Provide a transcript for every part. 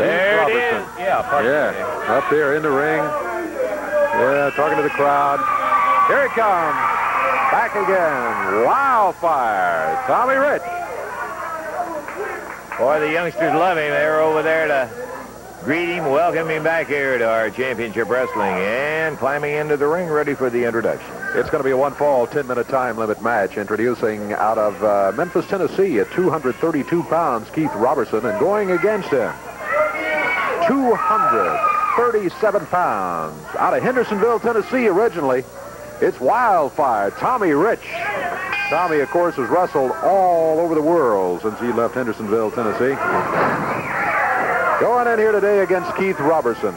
There Keith. Roberson. Yeah, Yeah, up there in the ring. Yeah, talking to the crowd. Here he comes. Back again. Wildfire. Tommy Rich. Boy, the youngsters love him. They're over there to greet him, welcome him back here to our championship wrestling, and climbing into the ring, ready for the introduction. It's going to be a one fall, 10 minute time limit match. Introducing out of uh, Memphis, Tennessee at 232 pounds, Keith Roberson, and going against him, 237 pounds. Out of Hendersonville, Tennessee originally, it's Wildfire, Tommy Rich. Tommy, of course, has wrestled all over the world since he left Hendersonville, Tennessee. Going in here today against Keith Roberson.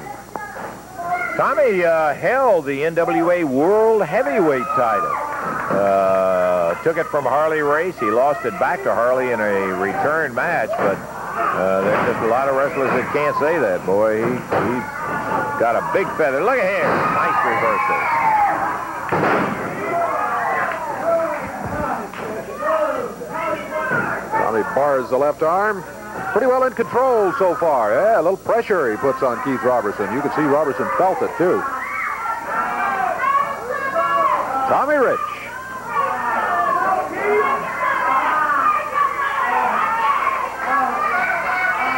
Tommy uh, held the NWA World Heavyweight title. Uh, took it from Harley Race. He lost it back to Harley in a return match, but uh, there's just a lot of wrestlers that can't say that, boy. He, he got a big feather. Look at here. Nice reversal. Tommy bars the left arm. Pretty well in control so far. Yeah, a little pressure he puts on Keith Roberson. You can see Roberson felt it, too. Tommy Rich.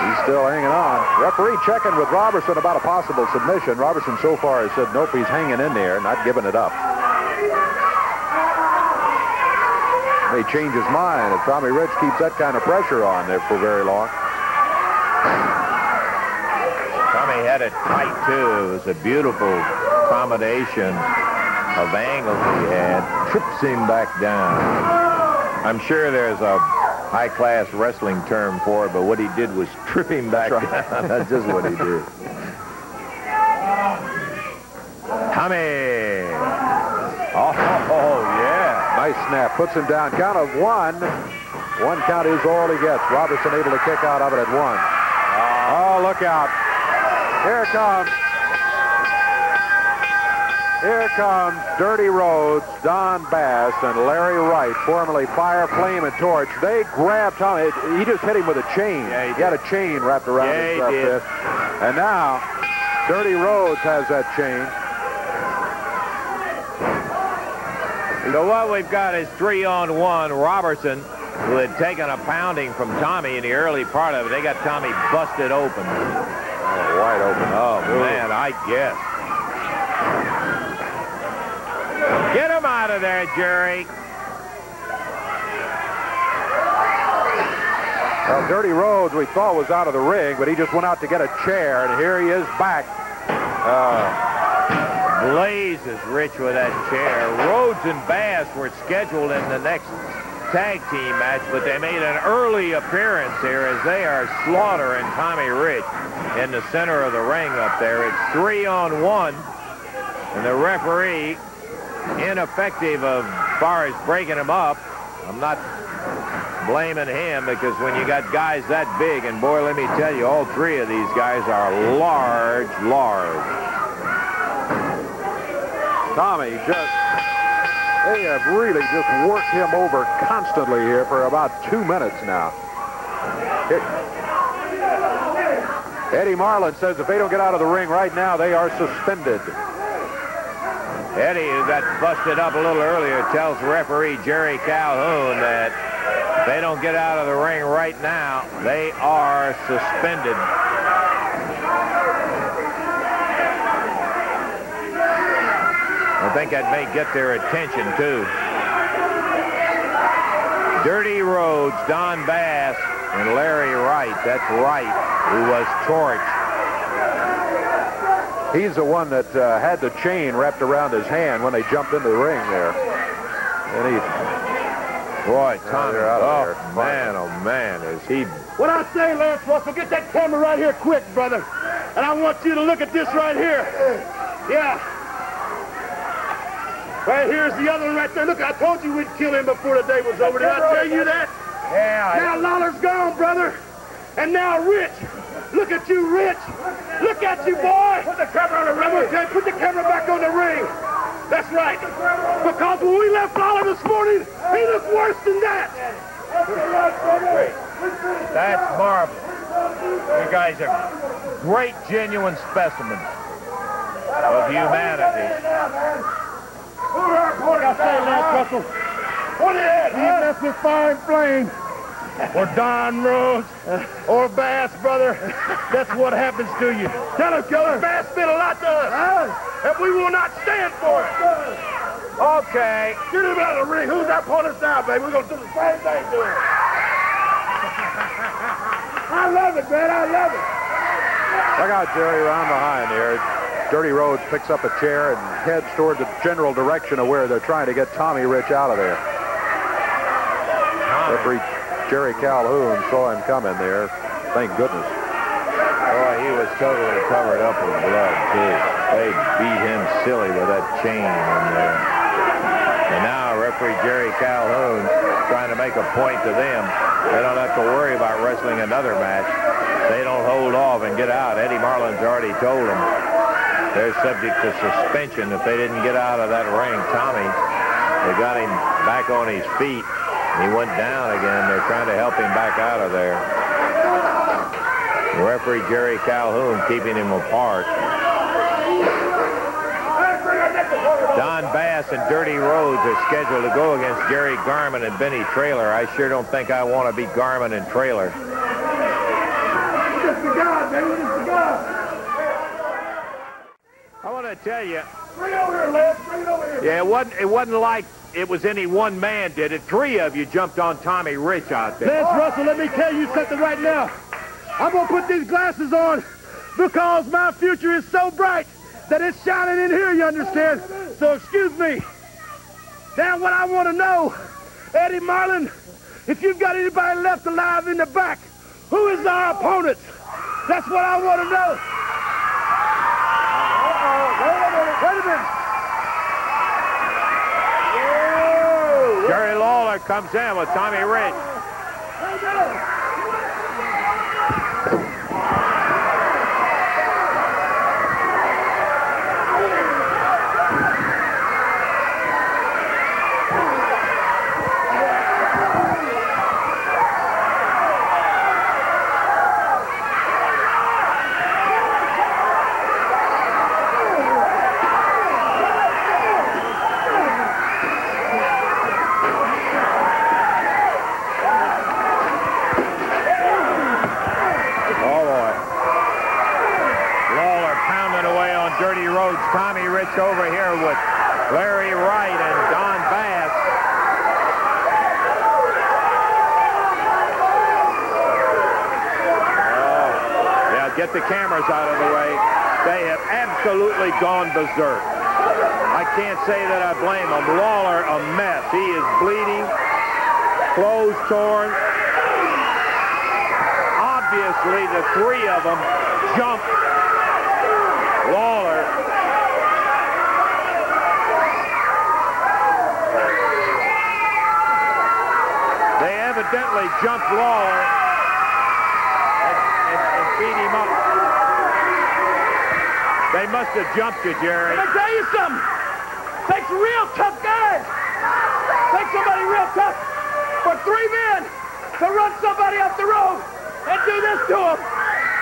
He's still hanging on. Referee checking with Roberson about a possible submission. Roberson so far has said, nope, he's hanging in there, not giving it up. May change his mind if Tommy Rich keeps that kind of pressure on there for very long. Tommy had it tight, too. It was a beautiful combination of angles he had. Trips him back down. I'm sure there's a high-class wrestling term for it, but what he did was trip him back down. That's just what he did. Tommy. Oh, oh, yeah. Nice snap. Puts him down. Count of one. One count is all he gets. Roberson able to kick out of it at one. Oh, look out. Here it comes. Here comes Dirty Rhodes, Don Bass, and Larry Wright, formerly Fire, Flame, and Torch. They grabbed Tommy. He just hit him with a chain. Yeah, he he had a chain wrapped around Yeah, his he left fist. And now, Dirty Rhodes has that chain. So what we've got is three on one. Roberson, who had taken a pounding from Tommy in the early part of it, they got Tommy busted open. Oh, wide open. Oh, man, I guess. Out of there, Jerry. Well, Dirty Rhodes, we thought was out of the ring, but he just went out to get a chair, and here he is back. Uh, Blazes Rich with that chair. Rhodes and Bass were scheduled in the next tag team match, but they made an early appearance here as they are slaughtering Tommy Rich in the center of the ring up there. It's three on one, and the referee ineffective as far as breaking him up. I'm not blaming him because when you got guys that big, and boy, let me tell you, all three of these guys are large, large. Tommy just, they have really just worked him over constantly here for about two minutes now. Eddie Marlin says if they don't get out of the ring right now, they are suspended. Eddie, who got busted up a little earlier, tells referee Jerry Calhoun that if they don't get out of the ring right now, they are suspended. I think that may get their attention, too. Dirty Rhodes, Don Bass, and Larry Wright. That's Wright, who was torched. He's the one that uh, had the chain wrapped around his hand when they jumped into the ring there. And he, Boy, Tommy, they're out of oh, there. man, oh, man, is he What I say, Lance Russell, get that camera right here quick, brother. And I want you to look at this right here. Yeah. Right here's the other one right there. Look, I told you we'd kill him before the day was over. Did I tell you that? Yeah, Now Lawler's gone, brother. And now Rich. Look at you, Rich. Look at you, boy. Put the camera on the ring. Okay, put the camera back on the ring. That's right. Because when we left Lawler this morning, he looked worse than that. That's marvelous. You guys are great, genuine specimens of humanity. Like I say, Lance Russell, what is that? You mess with Fine Flame or Don Rhodes or Bass, brother. That's what happens to you. Tell him, Killer. Bass meant a lot to us. And we will not stand for it. Okay. Get him out of the ring. Who's that pulling us down, baby? We're going to do the same thing to him. I love it, man. I love it. Look out, Jerry, around behind here. Dirty Rhodes picks up a chair and heads toward the general direction of where they're trying to get Tommy Rich out of there. Referee Jerry Calhoun saw him coming there. Thank goodness. Boy, he was totally covered up with blood, too. They beat him silly with that chain in there. And now referee Jerry Calhoun trying to make a point to them. They don't have to worry about wrestling another match. They don't hold off and get out. Eddie Marlin's already told them they're subject to suspension if they didn't get out of that ring. Tommy, they got him back on his feet. He went down again. They're trying to help him back out of there. The referee Jerry Calhoun keeping him apart. Don Bass and Dirty Rhodes are scheduled to go against Jerry Garman and Benny Traylor. I sure don't think I want to be Garman and Traylor. Just the God, baby. Just the God. I want to tell you, Bring it over here, Lance. Bring it over here. yeah, it wasn't, it wasn't like it was any one man did it. Three of you jumped on Tommy Rich out there. Lance Russell, let me tell you something right now. I'm going to put these glasses on because my future is so bright that it's shining in here, you understand? So excuse me. Now what I want to know, Eddie Marlin, if you've got anybody left alive in the back, who is our opponent? That's what I want to know. Uh-oh, wait a minute, wait a minute. Whoa, Jerry Lawler comes in with Tommy Rich. wait a minute. Oh, boy. Lawler pounding away on Dirty Rhodes. Over here with Larry Wright and Don Bass. Oh, yeah, get the cameras out of the way. They have absolutely gone berserk. I can't say that I blame them. Lawler, a mess. He is bleeding, clothes torn, obviously the three of them jumped Lawler. They jumped Lawler and, and, and beat him up. They must have jumped you, Jerry. Let me tell you something. Takes real tough guy. Takes somebody real tough for three men to run somebody off the road and do this to them.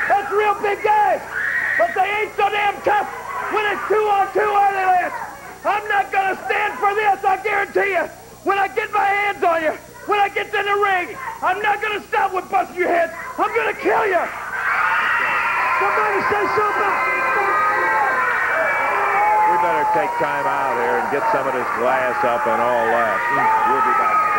That's real big guys. But they ain't so damn tough when it's two on two, are they, Lance? I'm not going to stand for this, I guarantee you. When I get my hands on you, when I get in the ring, I'm not going to stop with busting your head. I'm going to kill you. Somebody say something. We better take time out here and get some of this glass up and all that. We'll be back.